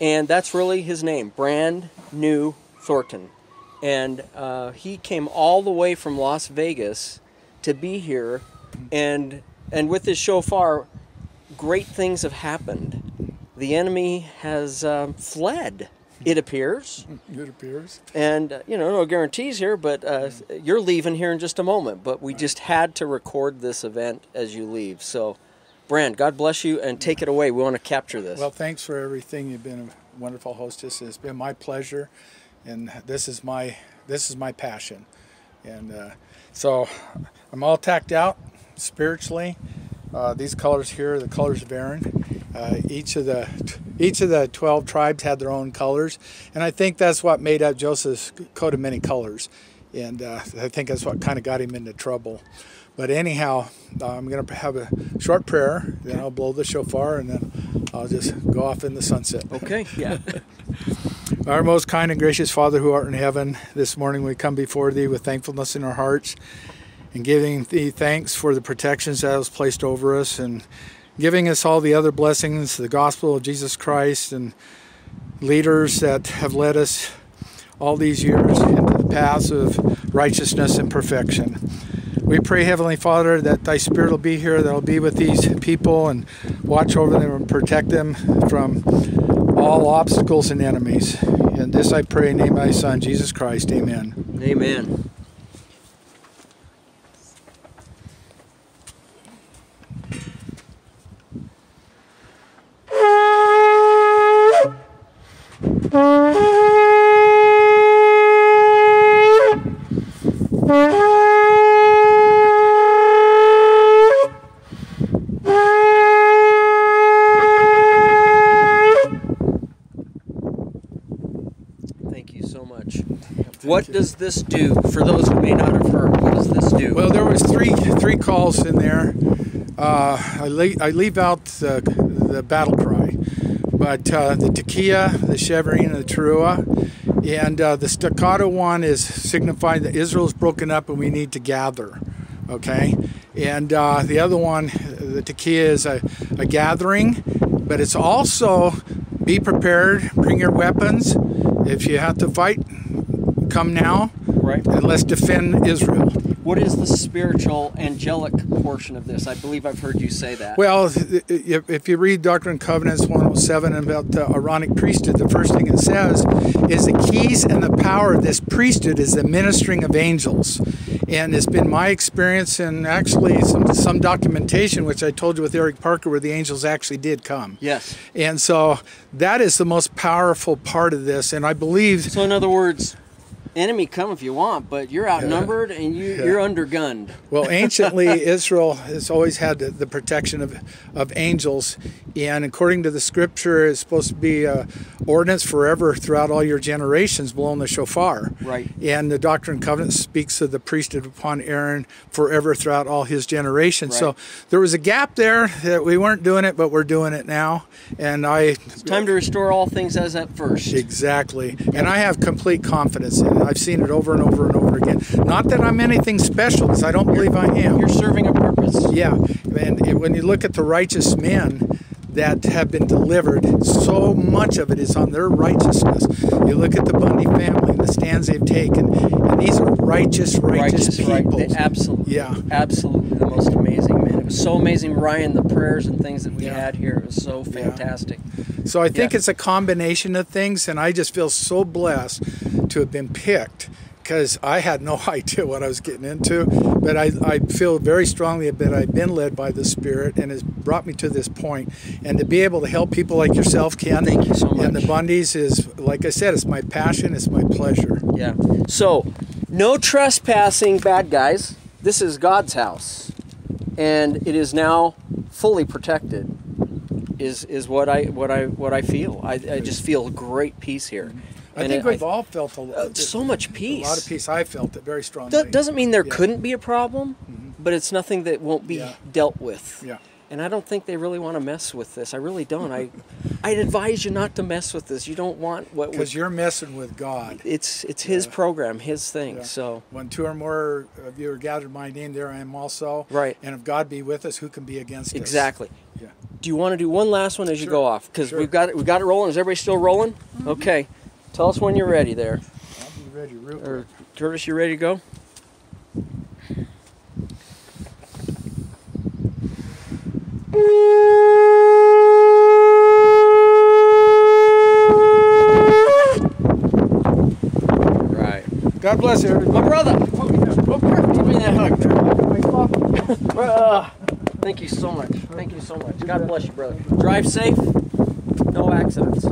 and that's really his name, Brand New Thornton. And uh, he came all the way from Las Vegas to be here, and and with his shofar, great things have happened. The enemy has um, fled. It appears, It appears. and uh, you know, no guarantees here, but uh, you're leaving here in just a moment. But we just had to record this event as you leave. So, Brand, God bless you, and take it away. We want to capture this. Well, thanks for everything. You've been a wonderful hostess. It's been my pleasure, and this is my this is my passion, and uh, so I'm all tacked out spiritually. Uh, these colors here are the colors of Aaron. Uh, each of the each of the 12 tribes had their own colors, and I think that's what made up Joseph's coat of many colors, and uh, I think that's what kind of got him into trouble. But anyhow, uh, I'm going to have a short prayer, then I'll blow the shofar, and then I'll just go off in the sunset. okay, yeah. Our most kind and gracious Father who art in heaven, this morning we come before thee with thankfulness in our hearts and giving thee thanks for the protections that was placed over us and giving us all the other blessings, the gospel of Jesus Christ and leaders that have led us all these years into the paths of righteousness and perfection. We pray, Heavenly Father, that Thy Spirit will be here, that will be with these people and watch over them and protect them from all obstacles and enemies. And this I pray in the name of Thy Son, Jesus Christ. Amen. Amen. Thank you so much. What does this do for those who may not have heard? What does this do? Well, there was three three calls in there. Uh, I, leave, I leave out the, the battle cry, but uh, the tekiah, the shevarim, and the teruah, and uh, the staccato one is signifying that Israel is broken up and we need to gather. Okay, and uh, the other one, the tekiah, is a, a gathering, but it's also be prepared, bring your weapons. If you have to fight, come now, right. and let's defend Israel. What is the spiritual angelic portion of this? I believe I've heard you say that. Well, if you read Doctrine and Covenants 107 about the Aaronic priesthood, the first thing it says is the keys and the power of this priesthood is the ministering of angels. And it's been my experience and actually some, some documentation, which I told you with Eric Parker, where the angels actually did come. yes. And so that is the most powerful part of this. And I believe So in other words, enemy come if you want, but you're outnumbered and you, you're undergunned. Well, anciently, Israel has always had the, the protection of, of angels, and according to the scripture, it's supposed to be a ordinance forever throughout all your generations, blowing the shofar. Right. And the Doctrine and Covenant speaks of the priesthood upon Aaron forever throughout all his generations. Right. So there was a gap there that we weren't doing it, but we're doing it now. And I Time to restore all things as at first. Exactly. And I have complete confidence in it. I've seen it over and over and over again. Not that I'm anything special, because I don't believe I am. You're serving a purpose. Yeah. And it- when you look at the righteous men that have been delivered, so much of it is on their righteousness. You look at the Bundy family and the stands they've taken, and these are righteous, righteous, righteous people. They absolutely, Yeah. absolutely the most amazing man. It was so amazing, Ryan. The prayers and things that we Yeah. had here it was so fantastic. So I think it's a combination of things, and I just feel so blessed to have been picked because I had no idea what I was getting into. But I, I feel very strongly that I've been led by the Spirit and has brought me to this point. And to be able to help people like yourself, Ken, Thank you so and the much. Bundys is, like I said, it's my passion, it's my pleasure. Yeah. So, no trespassing, bad guys. This is God's house, and it is now fully protected. Is is what I what I what I feel. I, I just feel great peace here. I And think it- we've all felt a, uh, so much peace. a lot of peace. I felt it very strongly. Do- doesn't mean there Yeah. couldn't be a problem, but it's nothing that won't be Yeah. dealt with. Yeah. And I don't think they really want to mess with this. I really don't. I, I'd advise you not to mess with this. You don't want what. Because you're messing with God. it's it's his program, his thing. So When two or more of you are gathered in my name, there I am also. Right. And if God be with us, who can be against us? exactly. Yeah. Do you want to do one last one as you go off? Because Sure. we've got it. We've got it rolling. Is everybody still rolling? Mm-hmm. Okay. Tell us when you're ready. There, I'll be ready real quick. Curtis, you ready to go? Right. God bless everybody. My brother. Oh, perfect. Give me that hug there. Thank you so much. Thank you so much. God bless you, brother. Drive safe. No accidents.